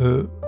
Äh.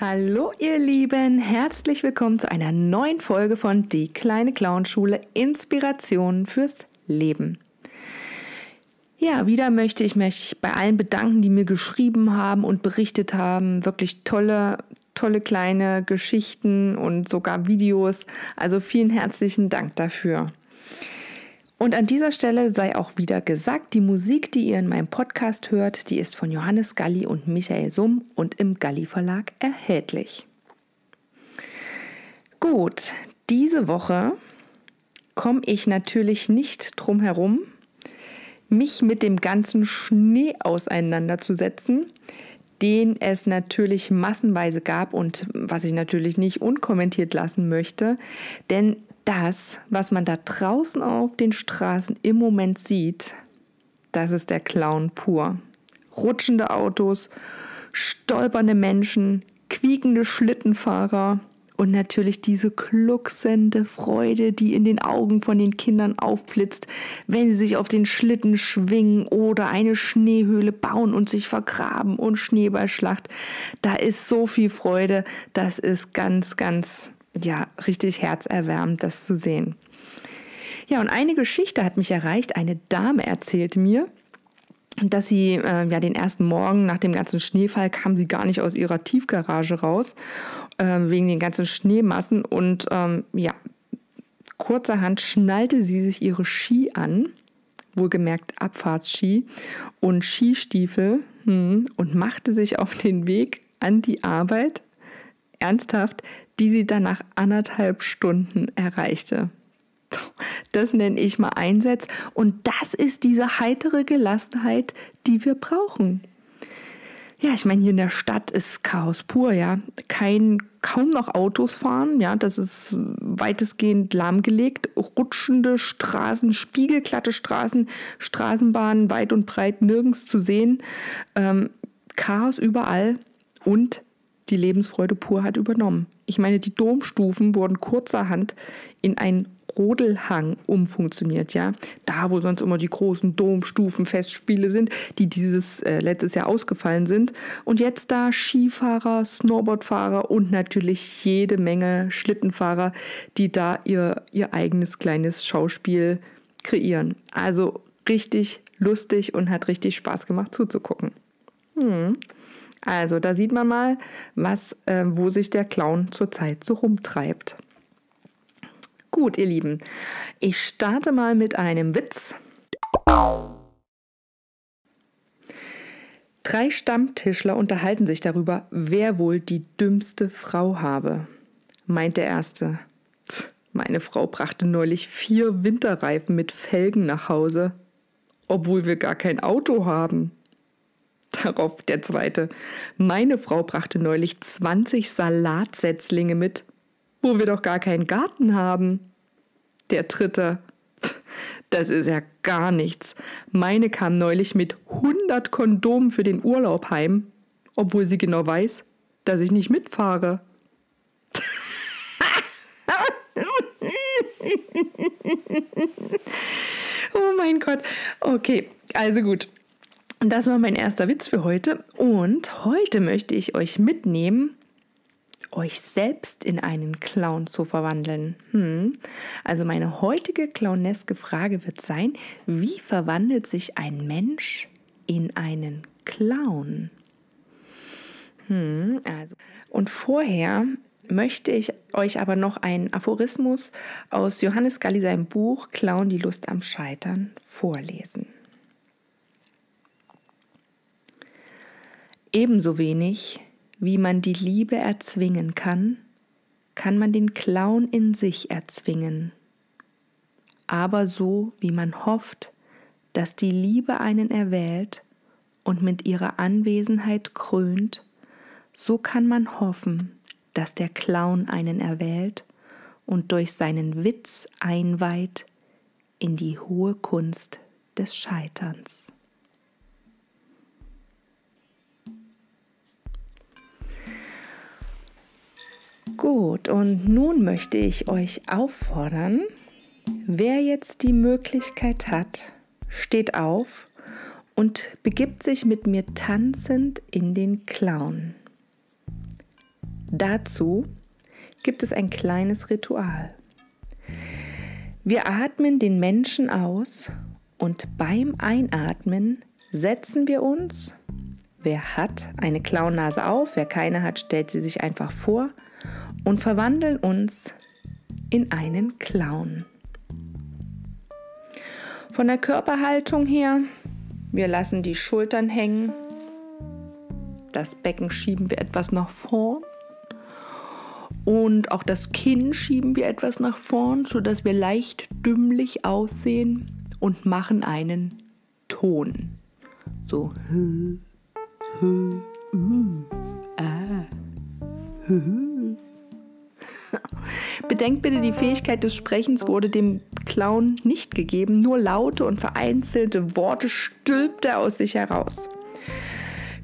Hallo ihr Lieben, herzlich willkommen zu einer neuen Folge von Die kleine Clownschule Inspiration fürs Leben. Ja, wieder möchte ich mich bei allen bedanken, die mir geschrieben haben und berichtet haben. Wirklich tolle, tolle kleine Geschichten und sogar Videos. Also vielen herzlichen Dank dafür. Und an dieser Stelle sei auch wieder gesagt, die Musik, die ihr in meinem Podcast hört, die ist von Johannes Galli und Michael Summ und im Galli Verlag erhältlich. Gut, diese Woche komme ich natürlich nicht drum herum, mich mit dem ganzen Schnee auseinanderzusetzen, den es natürlich massenweise gab und was ich natürlich nicht unkommentiert lassen möchte, denn das, was man da draußen auf den Straßen im Moment sieht, das ist der Clown pur. Rutschende Autos, stolpernde Menschen, quiekende Schlittenfahrer und natürlich diese glucksende Freude, die in den Augen von den Kindern aufblitzt, wenn sie sich auf den Schlitten schwingen oder eine Schneehöhle bauen und sich vergraben und Schneeballschlacht. Da ist so viel Freude, das ist ganz, ganz ja, richtig herzerwärmend, das zu sehen. Ja, und eine Geschichte hat mich erreicht. Eine Dame erzählte mir, dass sie äh, ja den ersten Morgen nach dem ganzen Schneefall kam sie gar nicht aus ihrer Tiefgarage raus äh, wegen den ganzen Schneemassen und ähm, ja kurzerhand schnallte sie sich ihre Ski an, wohlgemerkt Abfahrtsski und Skistiefel hm, und machte sich auf den Weg an die Arbeit. Ernsthaft, die sie dann nach anderthalb Stunden erreichte. Das nenne ich mal Einsatz. Und das ist diese heitere Gelassenheit, die wir brauchen. Ja, ich meine, hier in der Stadt ist Chaos pur, ja. Kein, kaum noch Autos fahren, ja. Das ist weitestgehend lahmgelegt. Rutschende Straßen, spiegelglatte Straßen, Straßenbahnen weit und breit nirgends zu sehen. Ähm, Chaos überall und die Lebensfreude pur hat übernommen. Ich meine, die Domstufen wurden kurzerhand in einen Rodelhang umfunktioniert, ja. Da, wo sonst immer die großen Domstufenfestspiele sind, die dieses äh, letztes Jahr ausgefallen sind. Und jetzt da Skifahrer, Snowboardfahrer und natürlich jede Menge Schlittenfahrer, die da ihr, ihr eigenes kleines Schauspiel kreieren. Also richtig lustig und hat richtig Spaß gemacht zuzugucken. Hm. Also da sieht man mal, was, äh, wo sich der Clown zurzeit so rumtreibt. Gut, ihr Lieben, ich starte mal mit einem Witz. Drei Stammtischler unterhalten sich darüber, wer wohl die dümmste Frau habe. Meint der erste. Meine Frau brachte neulich vier Winterreifen mit Felgen nach Hause, obwohl wir gar kein Auto haben. Darauf der zweite. Meine Frau brachte neulich 20 Salatsetzlinge mit, wo wir doch gar keinen Garten haben. Der dritte. Das ist ja gar nichts. Meine kam neulich mit 100 Kondomen für den Urlaub heim, obwohl sie genau weiß, dass ich nicht mitfahre. oh mein Gott. Okay, also gut. Das war mein erster Witz für heute. Und heute möchte ich euch mitnehmen, euch selbst in einen Clown zu verwandeln. Hm. Also meine heutige clowneske Frage wird sein, wie verwandelt sich ein Mensch in einen Clown? Hm, also. Und vorher möchte ich euch aber noch einen Aphorismus aus Johannes Galli seinem Buch Clown die Lust am Scheitern vorlesen. Ebenso wenig, wie man die Liebe erzwingen kann, kann man den Clown in sich erzwingen. Aber so wie man hofft, dass die Liebe einen erwählt, und mit ihrer Anwesenheit krönt, so kann man hoffen, dass der Clown einen erwählt und durch seinen Witz einweiht in die hohe Kunst des Scheiterns. Gut, und nun möchte ich euch auffordern, wer jetzt die Möglichkeit hat, steht auf und begibt sich mit mir tanzend in den Clown. Dazu gibt es ein kleines Ritual. Wir atmen den Menschen aus und beim Einatmen setzen wir uns, wer hat, eine Clownnase auf, wer keine hat, stellt sie sich einfach vor und verwandeln uns in einen Clown. Von der Körperhaltung her, wir lassen die Schultern hängen, das Becken schieben wir etwas nach vorn und auch das Kinn schieben wir etwas nach vorn, sodass wir leicht dümmlich aussehen und machen einen Ton. So. Bedenkt bitte, die Fähigkeit des Sprechens wurde dem Clown nicht gegeben, nur laute und vereinzelte Worte stülpt er aus sich heraus.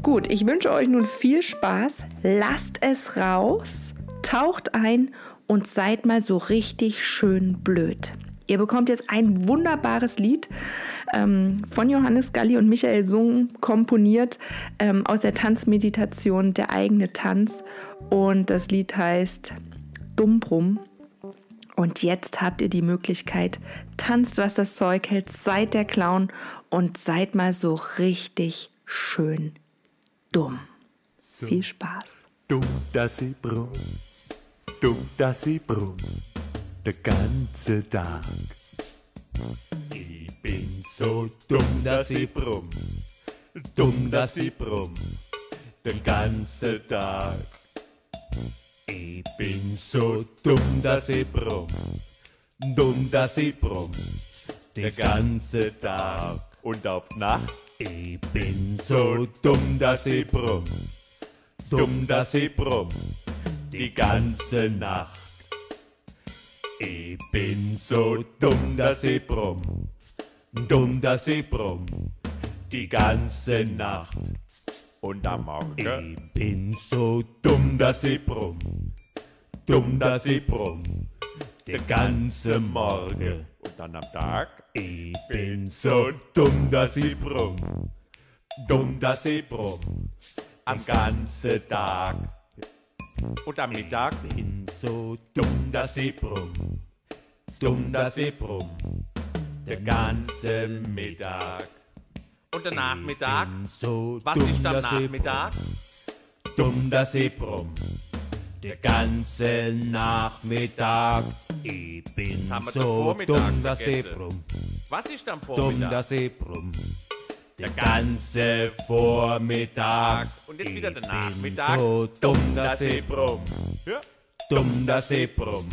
Gut, ich wünsche euch nun viel Spaß, lasst es raus taucht ein und seid mal so richtig schön blöd. Ihr bekommt jetzt ein wunderbares Lied ähm, von Johannes Galli und Michael Sung komponiert ähm, aus der Tanzmeditation Der eigene Tanz. Und das Lied heißt Dummbrumm. Und jetzt habt ihr die Möglichkeit, tanzt, was das Zeug hält, seid der Clown und seid mal so richtig schön dumm. So. Viel Spaß. Dumm, dass sie brummt dumm, dass sie brummt, der ganze Tag. Ich bin so dumm, dass ich brumm, dumm, dass ich brumm, den ganzen Tag. Ich bin so dumm, dass ich brumm, dumm, dass ich brumm, den ganzen Tag und auf Nacht. Ich bin so dumm, dass ich brumm, dumm, dass ich brumm die ganze Nacht. Ich bin so dumm, dass ich brumm, dumm, dass ich brumm, die ganze Nacht. Und am Morgen, ich bin so dumm, dass ich brumm, dumm, dass ich brumm, der ganze Morgen. Und dann am Tag, ich bin so dumm, dass ich brumm, dumm, dass ich brumm, am ganzen Tag. Und am Mittag. Bin so dumm, dass ich brumm, dumm, dass ich brumm, der ganze Mittag. Und der Nachmittag? So Was dumm, ist am Nachmittag? Dumm, dass ich brumm, der ganze Nachmittag. Ich bin so dumm, dass ich brumm, Was ist am Vormittag? dumm, dass ich brumm der ganze Vormittag. Und jetzt wieder der Nachmittag. So dumm, dass ich brumm. Ja. Dumm, dass ich brumm.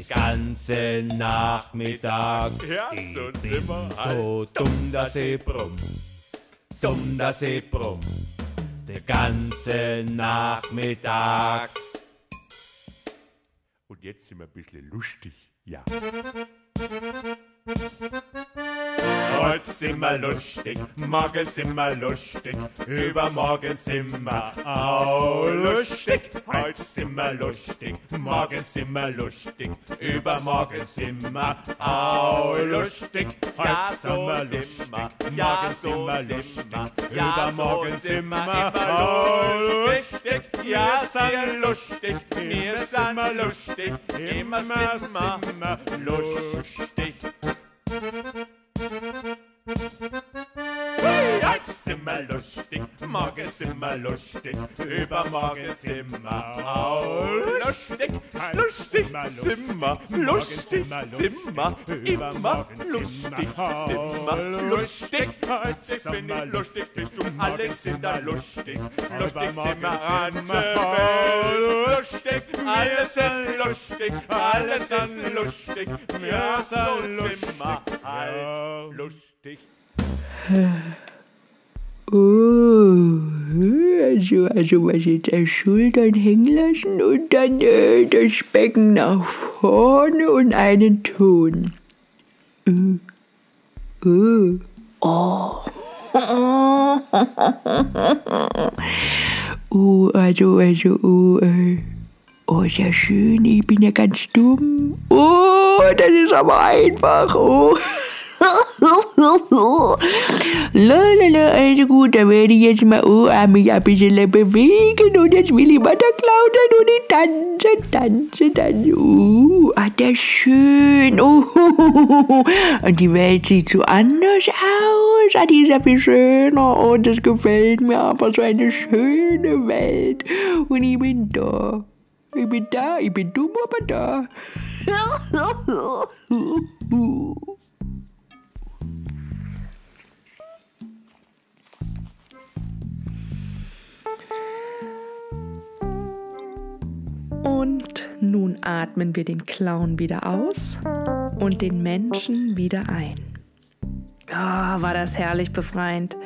Der ganze Nachmittag. Ja, ich so bin so dumm, dass ich brumm. Dumm, dass ich brumm. Der ganze Nachmittag. Und jetzt sind wir ein bisschen lustig. Ja. Heute sind wir lustig, morgen sind wir lustig, übermorgen sind wir auch lustig. Heute sind wir lustig, morgen sind wir lustig, übermorgen sind wir auch lustig. Ja, Heute so sind wir lustig. Ja, morgen so sind wir lustig. Ja, übermorgen sind wir auch lustig. Ja, sind lustig. Wir sind wir lustig. Immer sind wir lustig. Thank you. Heute sind wir lustig, morgen sind wir lustig, übermorgen sind wir auch lustig. Lustig wir, lustig wir, immer lustig wir lustig. Heute bin ich lustig, bist du, alle sind da lustig. Lustig ganze Welt. Lustig, alle sind lustig, alle sind lustig. So sind wir halt lustig. Oh, also, also was jetzt als Schultern hängen lassen und dann äh, das Becken nach vorne und einen Ton. Äh, äh, oh. Oh, also, also, oh, äh. Oh, ja schön, ich bin ja ganz dumm. Oh, das ist aber einfach. Oh. Lalala, also gut, dann werde ich jetzt mal oh, mich ein bisschen bewegen und jetzt will ich mal da klaudern und ich tanze, tanze, tanze. Uh, ah, das ist schön. Oh, und die Welt sieht so anders aus. Ah, die ist ja viel schöner. Oh, das gefällt mir aber so eine schöne Welt. Und ich bin da. Ich bin da, ich bin dumm, aber da. Und nun atmen wir den Clown wieder aus und den Menschen wieder ein. Ah, war das herrlich befreiend.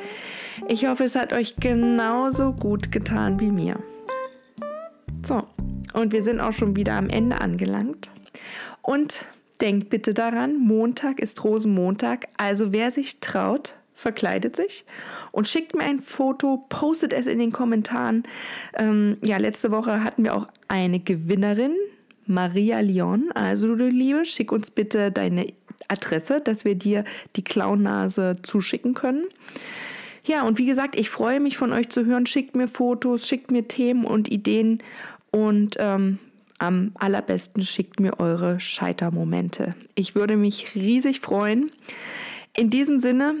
Ich hoffe, es hat euch genauso gut getan wie mir. So, und wir sind auch schon wieder am Ende angelangt. Und denkt bitte daran, Montag ist Rosenmontag, also wer sich traut, verkleidet sich und schickt mir ein Foto, postet es in den Kommentaren. Ähm, ja, letzte Woche hatten wir auch eine Gewinnerin, Maria Leon. Also du Liebe, schick uns bitte deine Adresse, dass wir dir die Clownnase zuschicken können. Ja, und wie gesagt, ich freue mich von euch zu hören. Schickt mir Fotos, schickt mir Themen und Ideen und ähm, am allerbesten schickt mir eure Scheitermomente. Ich würde mich riesig freuen. In diesem Sinne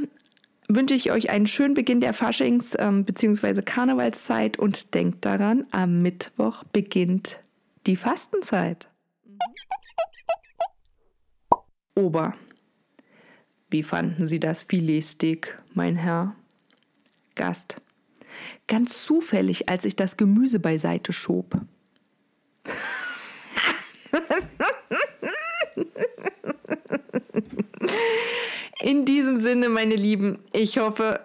wünsche ich euch einen schönen Beginn der Faschings- ähm, bzw. Karnevalszeit und denkt daran, am Mittwoch beginnt die Fastenzeit. Ober, wie fanden Sie das Filetsteak, mein Herr? Gast, ganz zufällig, als ich das Gemüse beiseite schob. In diesem Sinne, meine Lieben, ich hoffe,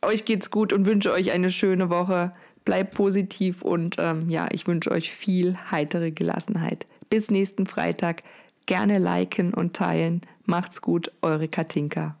euch geht's gut und wünsche euch eine schöne Woche. Bleibt positiv und ähm, ja, ich wünsche euch viel heitere Gelassenheit. Bis nächsten Freitag. Gerne liken und teilen. Macht's gut, eure Katinka.